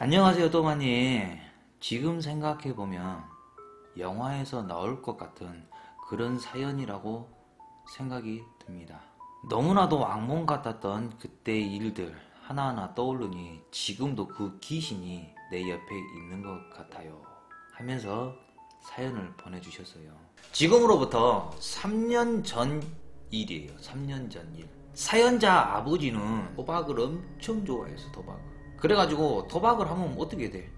안녕하세요, 또마님. 지금 생각해보면 영화에서 나올 것 같은 그런 사연이라고 생각이 듭니다. 너무나도 악몽 같았던 그때의 일들 하나하나 떠오르니 지금도 그 귀신이 내 옆에 있는 것 같아요. 하면서 사연을 보내주셨어요. 지금으로부터 3년 전 일이에요. 3년 전 일. 사연자 아버지는 도박을 엄청 좋아해서 도박을. 그래가지고 도박을 하면 어떻게 돼?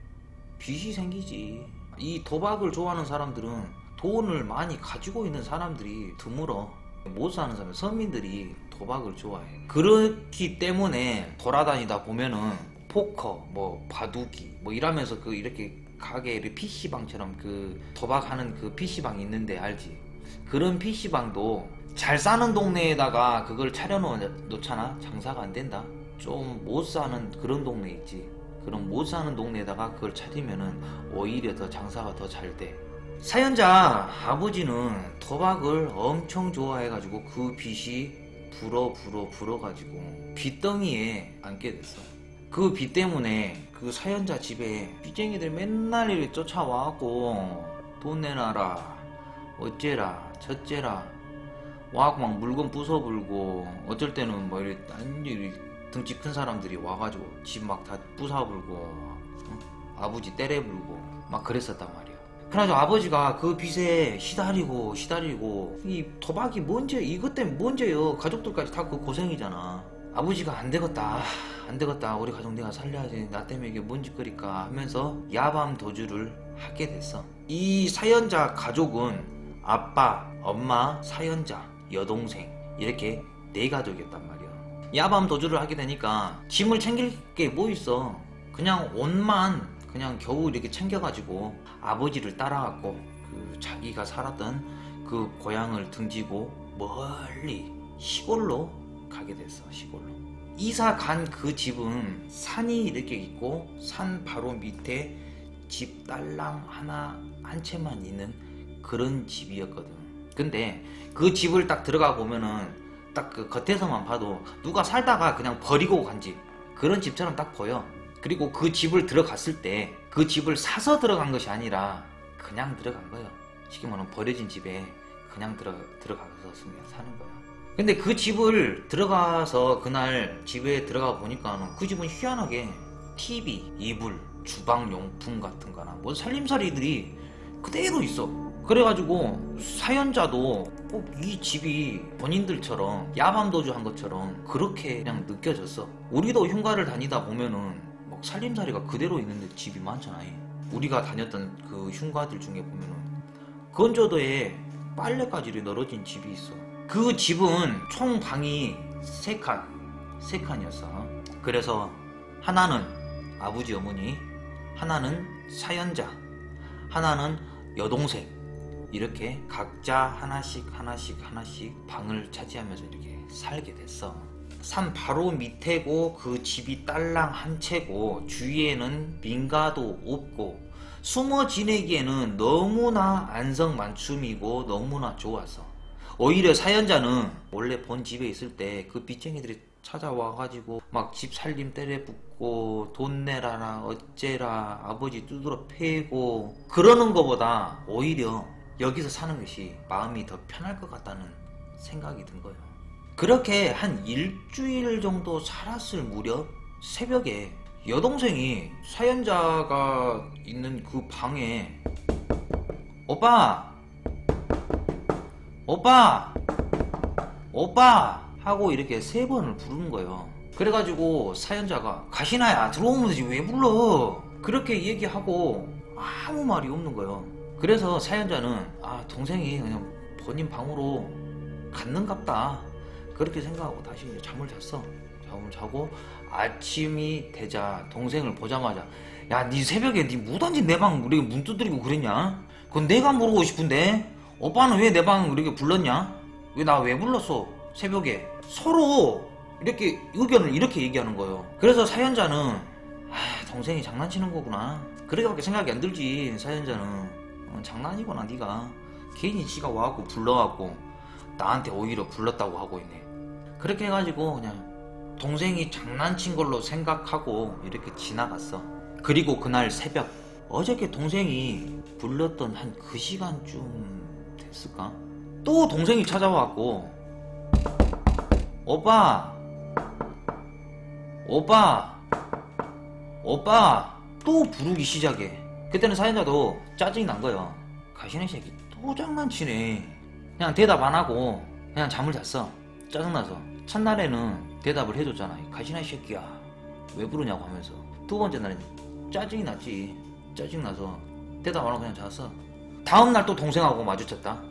빚이 생기지. 이 도박을 좋아하는 사람들은 돈을 많이 가지고 있는 사람들이 드물어. 못 사는 사람, 서민들이 도박을 좋아해. 그렇기 때문에 돌아다니다 보면은 포커, 뭐 바둑이, 뭐 이러면서 그 이렇게 가게 이 PC방처럼 그 도박하는 그 PC방 있는데 알지? 그런 PC방도 잘 사는 동네에다가 그걸 차려놓잖아? 장사가 안 된다? 좀 못 사는 그런 동네 있지. 그럼 못 사는 동네에다가 그걸 차리면은 오히려 더 장사가 더 잘 돼. 사연자 아버지는 도박을 엄청 좋아해가지고 그 빚이 불어 불어 불어가지고 빚덩이에 앉게 됐어. 그 빚 때문에 그 사연자 집에 빚쟁이들 맨날 이렇게 쫓아와갖고 돈 내놔라 어째라 저째라 와갖고 막 물건 부숴불고 어쩔 때는 뭐 이렇게 완전히 등치 큰 사람들이 와가지고 집 막 다 부숴불고 응? 아버지 때려불고 막 그랬었단 말이야. 그래가지고 아버지가 그 빚에 시달리고 시달리고 이 도박이 뭔지 이것 때문에 뭔지요? 가족들까지 다 그 고생이잖아. 아버지가 안 되겠다. 안 되겠다. 우리 가족 내가 살려야지 나 때문에 이게 뭔 짓거리까? 하면서 야밤 도주를 하게 됐어. 이 사연자 가족은 아빠 엄마 사연자 여동생 이렇게 네 가족이었단 말이야 야밤 도주를 하게 되니까 짐을 챙길 게 뭐 있어. 그냥 옷만 그냥 겨우 이렇게 챙겨가지고 아버지를 따라갔고 그 자기가 살았던 그 고향을 등지고 멀리 시골로 가게 됐어 시골로. 이사 간 그 집은 산이 이렇게 있고 산 바로 밑에 집 딸랑 하나 한 채만 있는 그런 집이었거든. 근데 그 집을 딱 들어가 보면은 딱 그 겉에서만 봐도 누가 살다가 그냥 버리고 간 집 그런 집처럼 딱 보여. 그리고 그 집을 들어갔을 때 그 집을 사서 들어간 것이 아니라 그냥 들어간 거예요. 쉽게 말하면 버려진 집에 그냥 들어, 들어가서 사는 거야. 근데 그 집을 들어가서 그날 집에 들어가 보니까 그 집은 희한하게 TV, 이불, 주방 용품 같은 거나 뭐 살림살이들이 그대로 있어. 그래가지고 사연자도 꼭 이 집이 본인들처럼 야밤도주 한 것처럼 그렇게 그냥 느껴졌어 우리도 흉가를 다니다 보면은 막 살림살이가 그대로 있는데 집이 많잖아 우리가 다녔던 그 흉가들 중에 보면은 건조도에 빨래까지 널어진 집이 있어 그 집은 총 방이 세 칸, 세 칸이었어. 그래서 하나는 아버지 어머니, 하나는 사연자, 하나는 여동생. 이렇게 각자 하나씩 하나씩 하나씩 방을 차지하면서 이렇게 살게 됐어. 산 바로 밑에고 그 집이 딸랑 한 채고 주위에는 민가도 없고 숨어 지내기에는 너무나 안성만춤이고 너무나 좋았어. 오히려 사연자는 원래 본 집에 있을 때 그 빚쟁이들이 찾아와가지고 막 집 살림 때려붓고 돈 내라라 어째라 아버지 두드러 패고 그러는 것보다 오히려 여기서 사는 것이 마음이 더 편할 것 같다는 생각이 든 거예요. 그렇게 한 일주일 정도 살았을 무렵 새벽에 여동생이 사연자가 있는 그 방에 오빠 오빠! 오빠! 하고 이렇게 세 번을 부르는 거예요. 그래가지고 사연자가 가시나야 들어오면 되지 왜 불러? 그렇게 얘기하고 아무 말이 없는 거예요. 그래서 사연자는 아 동생이 그냥 본인 방으로 갔는갑다 그렇게 생각하고 다시 이제 잠을 잤어. 잠을 자고 아침이 되자 동생을 보자마자 야니 새벽에 니 무단지 내 방 우리 문 두드리고 그랬냐? 그건 내가 모르고 싶은데 오빠는 왜 내방 이렇게 불렀냐? 왜 나 왜 불렀어? 새벽에 서로 이렇게 의견을 이렇게 얘기하는 거예요. 그래서 사연자는 아, 동생이 장난치는 거구나. 그렇게밖에 생각이 안 들지 사연자는 어, 장난이구나 네가 괜히 지가 와갖고 불러갖고 나한테 오히려 불렀다고 하고 있네. 그렇게 해가지고 그냥 동생이 장난친 걸로 생각하고 이렇게 지나갔어. 그리고 그날 새벽 어저께 동생이 불렀던 한 그 시간쯤 됐을까? 또 동생이 찾아왔고 오빠 오빠 오빠 또 부르기 시작해 그때는 사연자도 짜증이 난 거예요. 가시네 새끼 또 장난치네. 그냥 대답 안 하고 그냥 잠을 잤어. 짜증나서. 첫날에는 대답을 해줬잖아. 가시네 새끼야. 왜 부르냐고 하면서. 두 번째 날엔 짜증이 났지. 짜증나서 대답 안 하고 그냥 잤어. 다음날 또 동생하고 마주쳤다.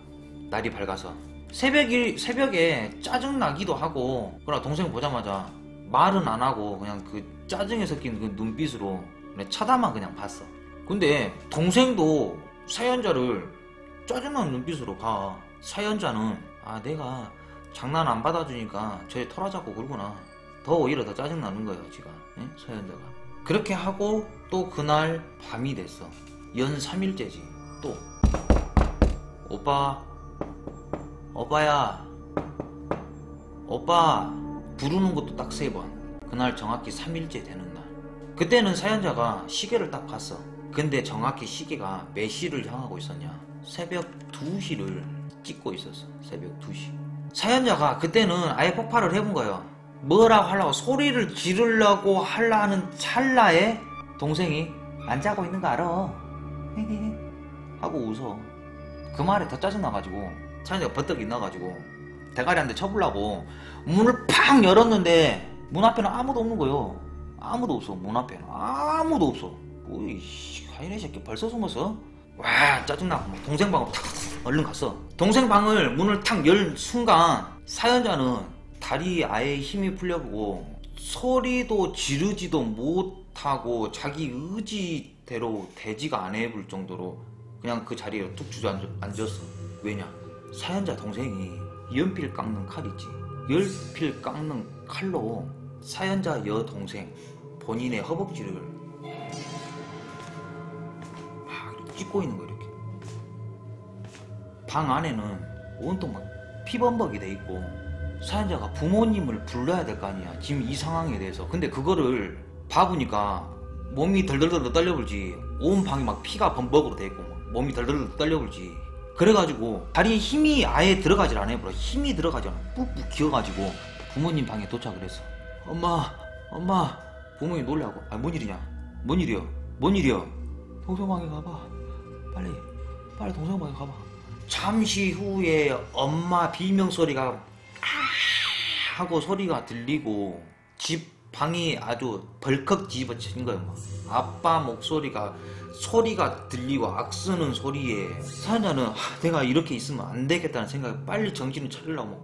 날이 밝아서. 새벽이, 새벽에 짜증나기도 하고. 그러나 동생 보자마자 말은 안 하고 그냥 그 짜증에 섞인 그 눈빛으로 쳐다만 그냥 봤어 근데 동생도 사연자를 짜증나는 눈빛으로 봐. 사연자는 아 내가 장난 안 받아주니까 저에 털어잡고 그러구나. 더 오히려 더 짜증나는 거예요 지가. 예? 사연자가. 그렇게 하고 또 그날 밤이 됐어. 연 3일째지 또. 오빠 오빠야. 오빠 부르는 것도 딱 세 번. 그날 정확히 3일째 되는 날. 그때는 사연자가 시계를 딱 봤어 근데 정확히 시계가 몇 시를 향하고 있었냐? 새벽 2시를 찍고 있었어 새벽 2시. 사연자가 그때는 아예 폭발을 해본 거예요. 뭐라고 하려고 소리를 지르려고 하려 하는 찰나에 동생이 안 자고 있는 거 알아. 하고 웃어. 그 말에 더 짜증나가지고 사연자가 버떡 일어나가지고 대가리 한 대 쳐보려고 문을 팍 열었는데 문 앞에는 아무도 없는 거요. 아무도 없어 문 앞에는. 아무도 없어 뭐이 하이네 새끼 벌써 숨었어? 와 짜증나고 막 동생 방으로 탁 얼른 갔어. 동생 방을 문을 탁 열 순간 사연자는 다리 아예 힘이 풀려보고 소리도 지르지도 못하고 자기 의지대로 대지가 안 해볼 정도로 그냥 그 자리에 뚝 주저앉았어. 왜냐? 사연자 동생이 연필 깎는 칼 있지. 연필 깎는 칼로 사연자 여동생 본인의 허벅지를 찢고 있는 거 이렇게. 방 안에는 온통 막 피범벅이 돼 있고 사연자가 부모님을 불러야 될 거 아니야. 지금 이 상황에 대해서. 근데 그거를 봐보니까 몸이 덜덜덜 떨려불지. 온 방이 막 피가 범벅으로 돼 있고 막 몸이 덜덜덜 떨려불지. 그래가지고 다리에 힘이 아예 들어가질 않아요. bro. 힘이 들어가지 않아. 꾹꾹 기어가지고 부모님 방에 도착을 했어 엄마 엄마. 부모님 놀라고 아뭔 일이냐? 뭔 일이야 뭔 일이야 동생 방에 가봐 빨리 빨리 동생 방에 가봐 잠시 후에 엄마 비명 소리가 아 하고 소리가 들리고 집 방이 아주 벌컥 뒤집어진 거예요 막. 아빠 목소리가 소리가 들리고 악쓰는 소리에 사연자는 하, 내가 이렇게 있으면 안 되겠다는 생각에 빨리 정신을 차리려고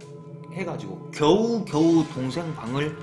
해가지고 겨우 겨우 동생 방을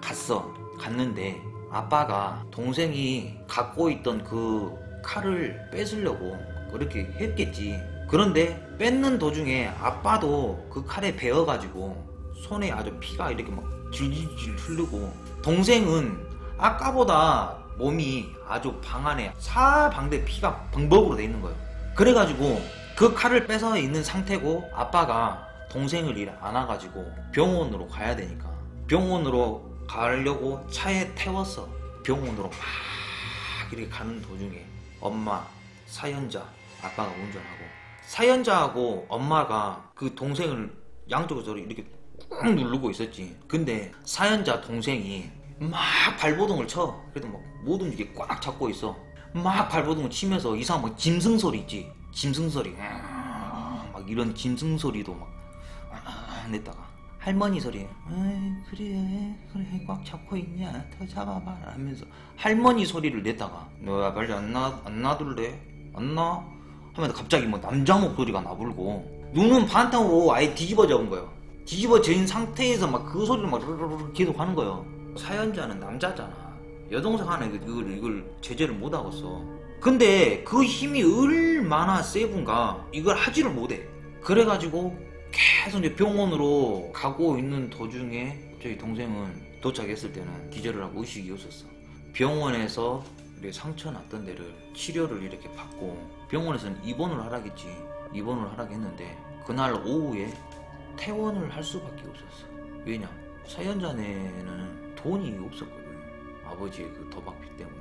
갔어 갔는데 아빠가 동생이 갖고 있던 그 칼을 뺏으려고 그렇게 했겠지 그런데 뺏는 도중에 아빠도 그 칼에 베어가지고 손에 아주 피가 이렇게 막 질질질 흐르고 동생은 아까보다 몸이 아주 방 안에 사방대 피가 범벅으로 돼 있는 거예요. 그래가지고 그 칼을 뺏어 있는 상태고 아빠가 동생을 일 안아가지고 병원으로 가야 되니까 병원으로 가려고 차에 태웠어. 병원으로 막 이렇게 가는 도중에 엄마, 사연자, 아빠가 운전하고 사연자하고 엄마가 그 동생을 양쪽에서 이렇게 꾹 누르고 있었지. 근데 사연자 동생이 막 발버둥을 쳐. 그래도 막못 움직이게 꽉 잡고 있어. 막 발버둥을 치면서 이상한 막 짐승 소리 있지. 짐승 소리. 막 이런 짐승 소리도 막 냈다가 할머니 소리. 에이 그래 그래 꽉 잡고 있냐 더 잡아봐라 하면서 할머니 소리를 냈다가 너야 빨리 안놔안 놔둘래 안 놔? 하면서 갑자기 뭐 남자 목소리가 나불고 눈은 반탕으로 아예 뒤집어져 온 거예요. 뒤집어진 상태에서 막 그 소리를 막 계속 하는 거예요. 사연자는 남자잖아. 여동생 하나 이걸, 이걸 제재를 못 하겠어. 근데 그 힘이 얼마나 세분가 이걸 하지를 못해. 그래가지고 계속 이제 병원으로 가고 있는 도중에 저희 동생은 도착했을 때는 기절을 하고 의식이 없었어. 병원에서 이렇게 상처 났던 데를 치료를 이렇게 받고 병원에서는 입원을 하라겠지. 입원을 하라고 했는데 그날 오후에 퇴원을 할 수밖에 없었어. 왜냐? 사연자네는 돈이 없었거든. 아버지의 그 도박비 때문에.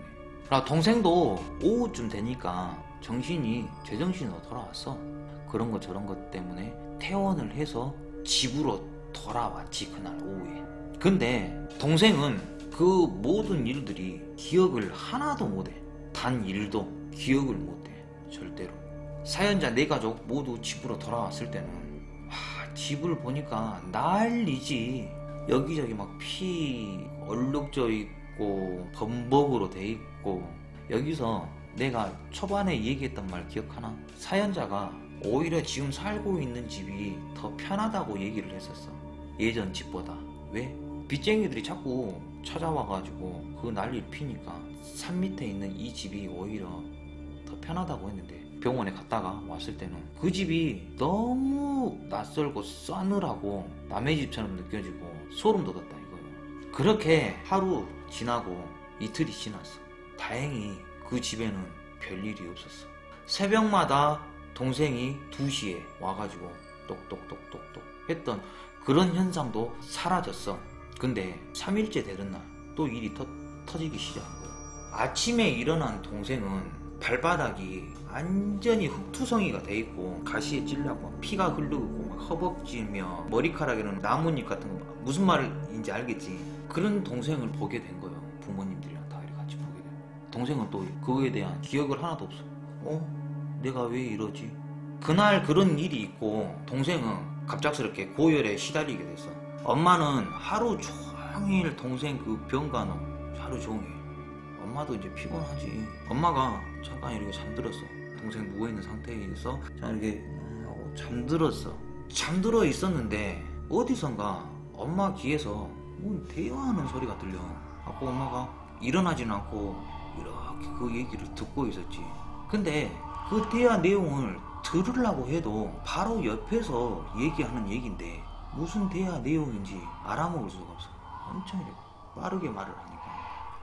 나 동생도 오후쯤 되니까 정신이 제정신으로 돌아왔어. 그런 거 저런 것 때문에 퇴원을 해서 집으로 돌아왔지 그날 오후에. 근데 동생은 그 모든 일들이 기억을 하나도 못해. 단 일도 기억을 못해. 절대로. 사연자 네 가족 모두 집으로 돌아왔을 때는 하, 집을 보니까 난리지. 여기저기 막 피 얼룩져 있고 범벅으로 돼 있고 여기서 내가 초반에 얘기했던 말 기억하나? 사연자가 오히려 지금 살고 있는 집이 더 편하다고 얘기를 했었어. 예전 집보다. 왜? 빚쟁이들이 자꾸 찾아와가지고 그 난리를 피니까 산 밑에 있는 이 집이 오히려 더 편하다고 했는데 병원에 갔다가 왔을 때는 그 집이 너무 낯설고 싸늘하고 남의 집처럼 느껴지고 소름 돋았다 이거예요. 그렇게 하루 지나고 이틀이 지났어. 다행히 그 집에는 별일이 없었어. 새벽마다 동생이 2시에 와가지고 똑똑똑똑똑 했던 그런 현상도 사라졌어. 근데 3일째 되는 날 또 일이 터, 터지기 시작한 거야. 아침에 일어난 동생은 발바닥이 완전히 흙투성이가 돼 있고 가시에 찔려고 막 피가 흐르고 막 허벅지며 머리카락에는 나뭇잎 같은 거 무슨 말인지 알겠지? 그런 동생을 보게 된 거예요. 부모님들이랑 다 같이 보게 돼. 동생은 또 그거에 대한 기억을 하나도 없어. 어? 내가 왜 이러지? 그날 그런 일이 있고 동생은 갑작스럽게 고열에 시달리게 됐어. 엄마는 하루 종일 동생 그 병간호 하루 종일. 엄마도 이제 피곤하지. 엄마가 잠깐 이렇게 잠들었어. 동생 누워있는 상태에서 잠깐 이렇게 음 하고 잠들었어. 잠들어 있었는데 어디선가 엄마 귀에서 뭐 대화하는 소리가 들려. 하고 엄마가 일어나지는 않고 이렇게 그 얘기를 듣고 있었지. 근데 그 대화 내용을 들으려고 해도 바로 옆에서 얘기하는 얘기인데 무슨 대화 내용인지 알아먹을 수가 없어. 엄청 이렇게 빠르게 말을 하니까.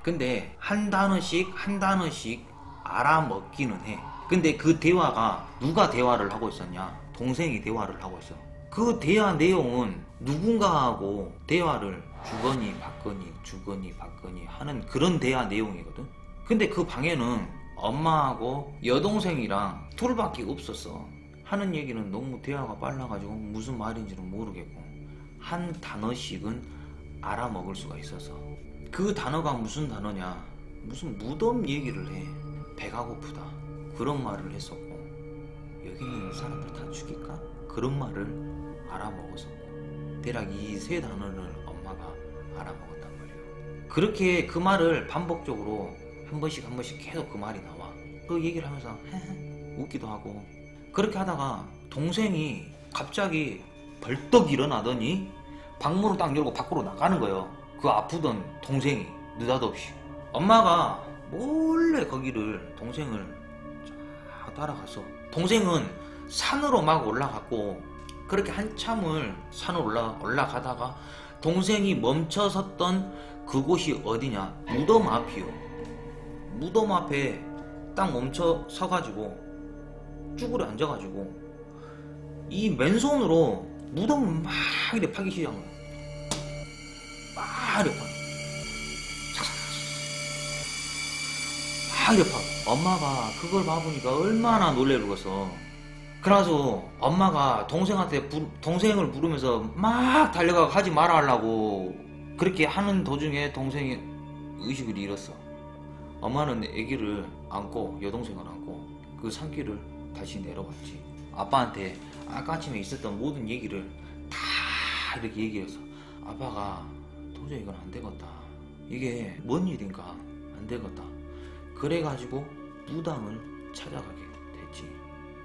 근데 한 단어씩 한 단어씩 알아먹기는 해. 근데 그 대화가 누가 대화를 하고 있었냐? 동생이 대화를 하고 있어. 그 대화 내용은 누군가하고 대화를 주거니 받거니 주거니 받거니 하는 그런 대화 내용이거든. 근데 그 방에는 엄마하고 여동생이랑 둘밖에 없었어. 하는 얘기는 너무 대화가 빨라가지고 무슨 말인지는 모르겠고 한 단어씩은 알아먹을 수가 있어서. 그 단어가 무슨 단어냐? 무슨 무덤 얘기를 해. 배가 고프다. 그런 말을 했었고. 여기 있는 사람들 다 죽일까? 그런 말을 알아먹었었고 대략 이 세 단어를 엄마가 알아먹었단 말이에요. 그렇게 그 말을 반복적으로 한 번씩 한 번씩 계속 그 말이 나와 그 얘기를 하면서 웃기도 하고 그렇게 하다가 동생이 갑자기 벌떡 일어나더니 방문을 딱 열고 밖으로 나가는 거예요. 그 아프던 동생이 느닷없이. 엄마가 몰래 거기를 동생을 쫙 따라가서 동생은 산으로 막 올라갔고 그렇게 한참을 산으로 올라, 올라가다가 동생이 멈춰 섰던 그곳이 어디냐 무덤 앞이요. 무덤 앞에 딱 멈춰 서가지고 쭈그려 앉아가지고 이 맨손으로 무덤을 막 이렇게 파기 거야. 막 이렇게 파. 막 이렇게 파. 엄마가 그걸 봐보니까 얼마나 놀래르겠어. 그래서 엄마가 동생한테 부- 동생을 부르면서 막 달려가 가지 말아 하려고 그렇게 하는 도중에 동생이 의식을 잃었어. 엄마는 아기를 안고 여동생을 안고 그 산길을 다시 내려갔지. 아빠한테 아까 아침에 있었던 모든 얘기를 다 이렇게 얘기해서 아빠가 도저히 이건 안 되겠다. 이게 뭔 일인가 안 되겠다. 그래가지고 무당을 찾아가게 됐지.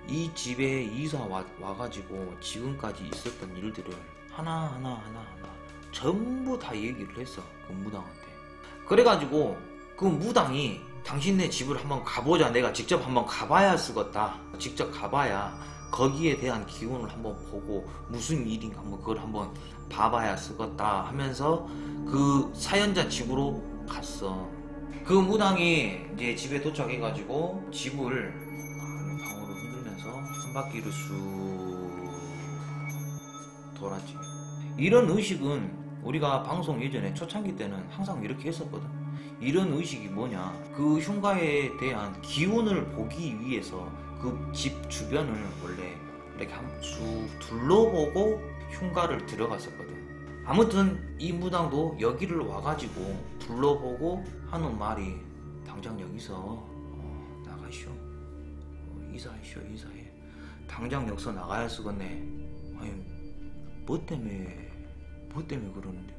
이 집에 이사 와, 와가지고 지금까지 있었던 일들을 하나하나 하나하나 전부 다 얘기를 했어. 그 무당한테. 그래가지고 그 무당이 당신네 집을 한번 가보자. 내가 직접 한번 가봐야 쓰겠다. 직접 가봐야 거기에 대한 기운을 한번 보고 무슨 일인가 한번 그걸 한번 봐봐야 쓰겠다 하면서 그 사연자 집으로 갔어. 그 무당이 이제 집에 도착해가지고 집을 방으로 흔들면서 한 바퀴를 쑥 돌았지. 이런 의식은 우리가 방송 예전에 초창기 때는 항상 이렇게 했었거든. 이런 의식이 뭐냐? 그 흉가에 대한 기운을 보기 위해서 그 집 주변을 원래 이렇게 한쭉 둘러보고 흉가를 들어갔었거든. 아무튼 이 무당도 여기를 와가지고 둘러보고 하는 말이 당장 여기서 어, 나가시오. 어, 이사하시오, 이사해. 당장 여기서 나가야 쓰겠네. 아니, 뭐 때문에, 뭐 때문에 그러는데.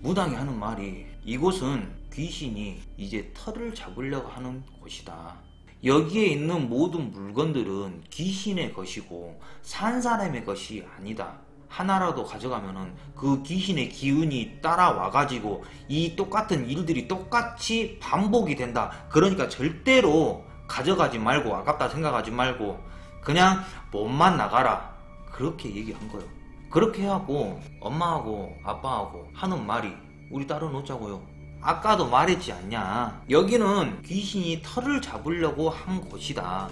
무당이 하는 말이 이곳은 귀신이 이제 털을 잡으려고 하는 곳이다. 여기에 있는 모든 물건들은 귀신의 것이고 산 사람의 것이 아니다. 하나라도 가져가면은 그 귀신의 기운이 따라와가지고 이 똑같은 일들이 똑같이 반복이 된다. 그러니까 절대로 가져가지 말고 아깝다 생각하지 말고 그냥 몸만 나가라. 그렇게 얘기한 거예요. 그렇게 하고 엄마하고 아빠하고 하는 말이 우리 따로 놓자고요. 아까도 말했지 않냐. 여기는 귀신이 털을 잡으려고 한 곳이다.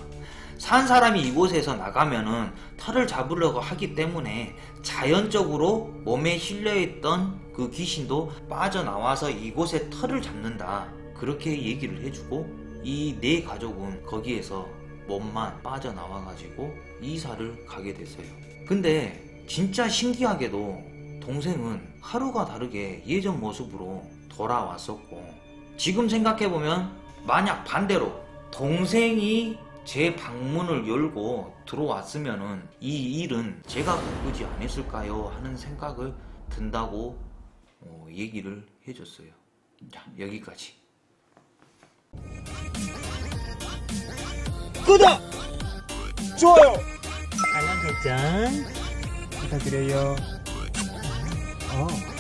산 사람이 이곳에서 나가면은 털을 잡으려고 하기 때문에 자연적으로 몸에 실려있던 그 귀신도 빠져나와서 이곳에 털을 잡는다. 그렇게 얘기를 해주고 이 네 가족은 거기에서 몸만 빠져나와가지고 이사를 가게 됐어요. 근데 진짜 신기하게도 동생은 하루가 다르게 예전 모습으로 돌아왔었고 지금 생각해보면 만약 반대로 동생이 제 방문을 열고 들어왔으면은 이 일은 제가 바꾸지 않았을까요? 하는 생각을 든다고 어, 얘기를 해줬어요. 자, 여기까지. 구독! 좋아요! 알람 설정 부탁드려요. 어.